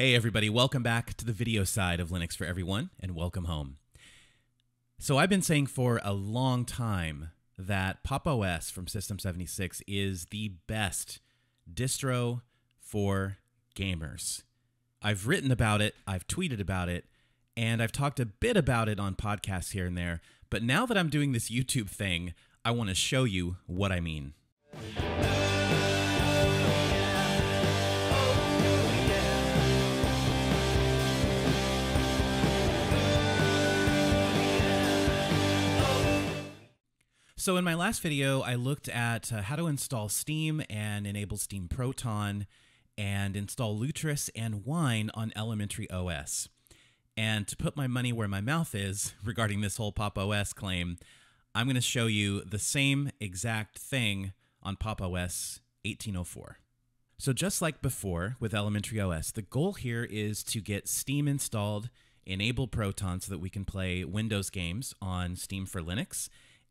Hey, everybody, welcome back to the video side of Linux for Everyone, and welcome home. So, I've been saying for a long time that Pop! OS from System 76 is the best distro for gamers. I've written about it, I've tweeted about it, and I've talked a bit about it on podcasts here and there, but now that I'm doing this YouTube thing, I want to show you what I mean. So in my last video, I looked at uh, how to install Steam and enable Steam Proton and install Lutris and Wine on Elementary OS. And to put my money where my mouth is regarding this whole Pop! OS claim, I'm going to show you the same exact thing on Pop! OS 1804. So just like before with Elementary OS, the goal here is to get Steam installed, enable Proton so that we can play Windows games on Steam for Linux,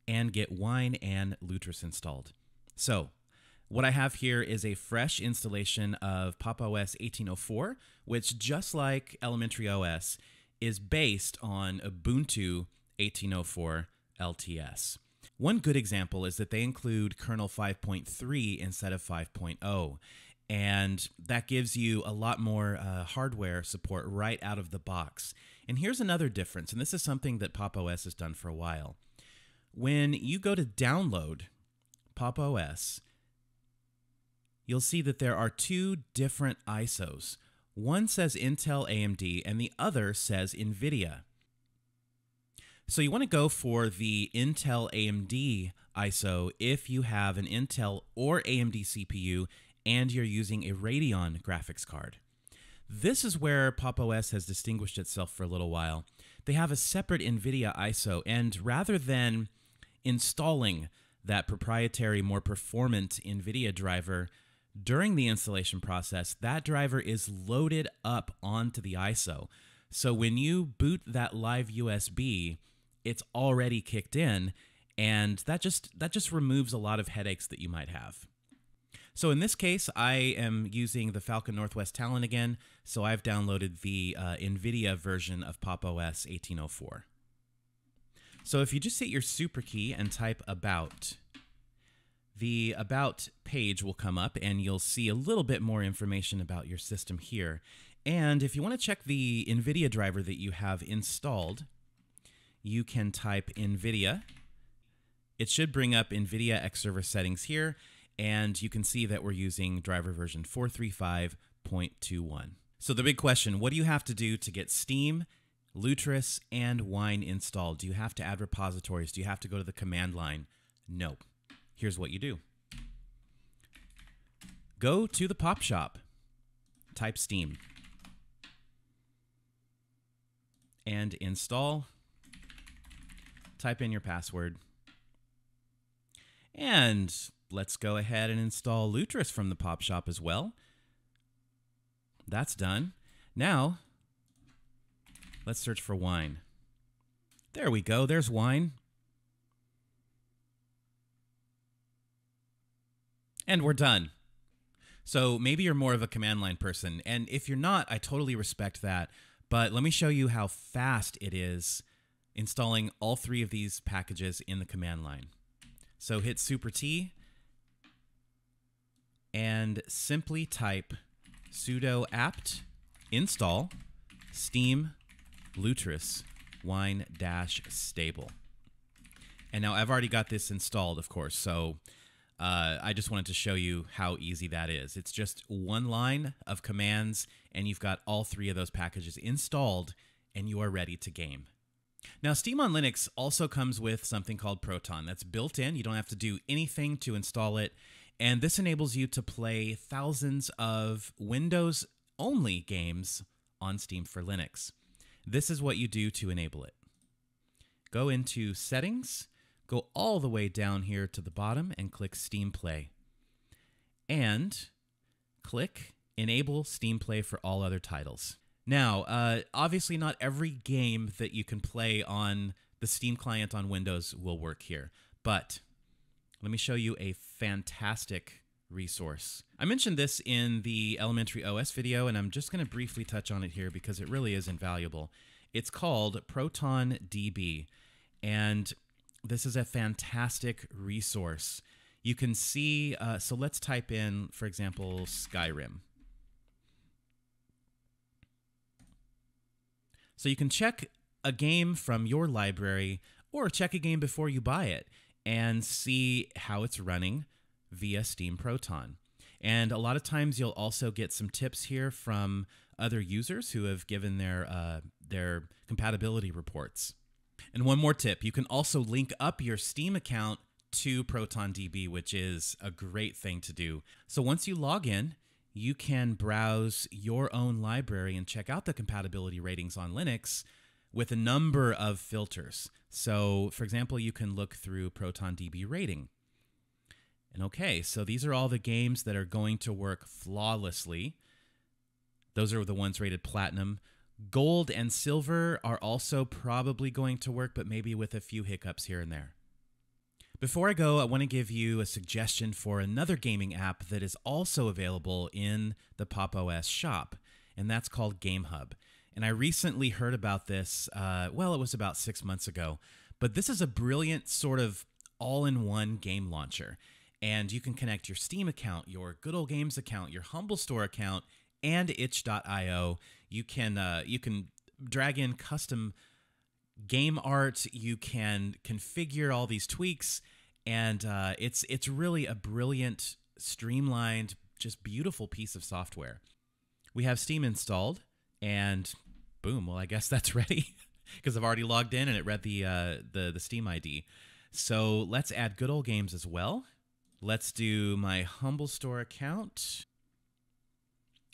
and get Wine and Lutris installed. So, what I have here is a fresh installation of Pop! OS 1804, which, just like Elementary OS, is based on Ubuntu 1804 LTS. One good example is that they include kernel 5.3 instead of 5.0, and that gives you a lot more uh, hardware support right out of the box. And here's another difference, and this is something that Pop! OS has done for a while. When you go to download Pop! OS, you'll see that there are two different ISOs. One says Intel AMD and the other says NVIDIA. So you want to go for the Intel AMD ISO if you have an Intel or AMD CPU and you're using a Radeon graphics card. This is where Pop! OS has distinguished itself for a little while. They have a separate NVIDIA ISO, and rather than installing that proprietary, more performant NVIDIA driver during the installation process, that driver is loaded up onto the ISO. So when you boot that live USB, it's already kicked in, and that just that just removes a lot of headaches that you might have. So in this case, I am using the Falcon Northwest Talon again, so I've downloaded the uh, NVIDIA version of Pop! OS 1804. So if you just hit your super key and type about, the about page will come up and you'll see a little bit more information about your system here. And if you want to check the NVIDIA driver that you have installed, you can type NVIDIA. It should bring up NVIDIA X Server settings here, and you can see that we're using driver version 435.21. So the big question, what do you have to do to get Steam Lutris and Wine installed. Do you have to add repositories? Do you have to go to the command line? Nope. Here's what you do. Go to the pop shop. Type Steam. And install. Type in your password. And let's go ahead and install Lutris from the pop shop as well. That's done. Now, Let's search for wine. There we go. There's wine. And we're done. So maybe you're more of a command line person. And if you're not, I totally respect that. But let me show you how fast it is installing all three of these packages in the command line. So hit Super T and simply type sudo apt install steam Lutris wine dash stable. And now I've already got this installed, of course, so uh, I just wanted to show you how easy that is. It's just one line of commands, and you've got all three of those packages installed, and you are ready to game. Now, Steam on Linux also comes with something called Proton that's built in. You don't have to do anything to install it. And this enables you to play thousands of Windows only games on Steam for Linux. This is what you do to enable it. Go into Settings, go all the way down here to the bottom and click Steam Play. And click Enable Steam Play for all other titles. Now, uh, obviously, not every game that you can play on the Steam client on Windows will work here, but let me show you a fantastic resource. I mentioned this in the elementary OS video, and I'm just going to briefly touch on it here because it really is invaluable. It's called Proton DB, and this is a fantastic resource. You can see, uh, so let's type in, for example, Skyrim. So you can check a game from your library or check a game before you buy it and see how it's running via Steam Proton. And a lot of times you'll also get some tips here from other users who have given their uh, their compatibility reports. And one more tip, you can also link up your Steam account to ProtonDB, which is a great thing to do. So once you log in, you can browse your own library and check out the compatibility ratings on Linux with a number of filters. So, for example, you can look through ProtonDB rating. And okay, so these are all the games that are going to work flawlessly. Those are the ones rated platinum. Gold and silver are also probably going to work, but maybe with a few hiccups here and there. Before I go, I want to give you a suggestion for another gaming app that is also available in the Pop! OS shop, and that's called GameHub. And I recently heard about this, uh, well, it was about six months ago, but this is a brilliant sort of all in one game launcher. And you can connect your Steam account, your Good Old Games account, your Humble Store account, and itch.io. You can uh, you can drag in custom game art. You can configure all these tweaks, and uh, it's it's really a brilliant, streamlined, just beautiful piece of software. We have Steam installed, and boom. Well, I guess that's ready because I've already logged in and it read the uh, the the Steam ID. So let's add good old games as well. Let's do my Humble Store account.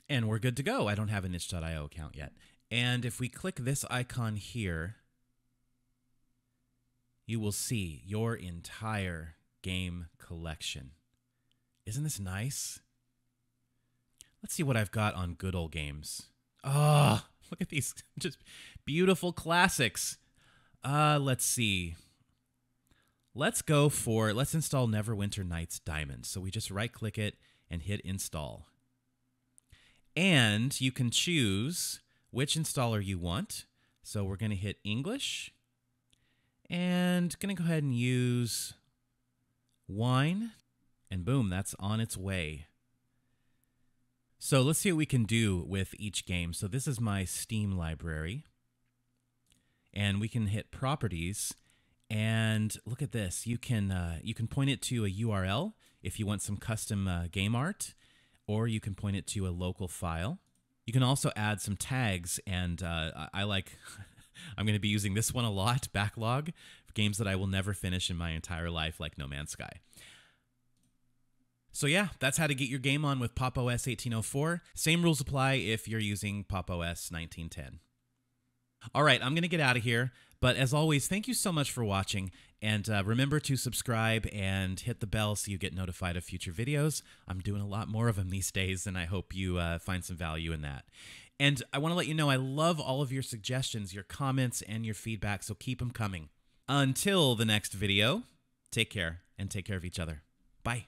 And we're good to go. I don't have an itch.io account yet. And if we click this icon here, you will see your entire game collection. Isn't this nice? Let's see what I've got on good old games. Ah, oh, look at these just beautiful classics. Uh, let's see. Let's go for, let's install Neverwinter Nights Diamond. So we just right click it and hit install. And you can choose which installer you want. So we're going to hit English and going to go ahead and use wine. And boom, that's on its way. So let's see what we can do with each game. So this is my Steam library. And we can hit properties and look at this. You can uh, you can point it to a URL if you want some custom uh, game art, or you can point it to a local file. You can also add some tags, and uh, I like. I'm going to be using this one a lot. Backlog games that I will never finish in my entire life, like No Man's Sky. So yeah, that's how to get your game on with Pop! OS 1804. Same rules apply if you're using Pop! OS 1910. All right, I'm going to get out of here. But as always, thank you so much for watching. And uh, remember to subscribe and hit the bell so you get notified of future videos. I'm doing a lot more of them these days, and I hope you uh, find some value in that. And I want to let you know I love all of your suggestions, your comments, and your feedback, so keep them coming. Until the next video, take care and take care of each other. Bye.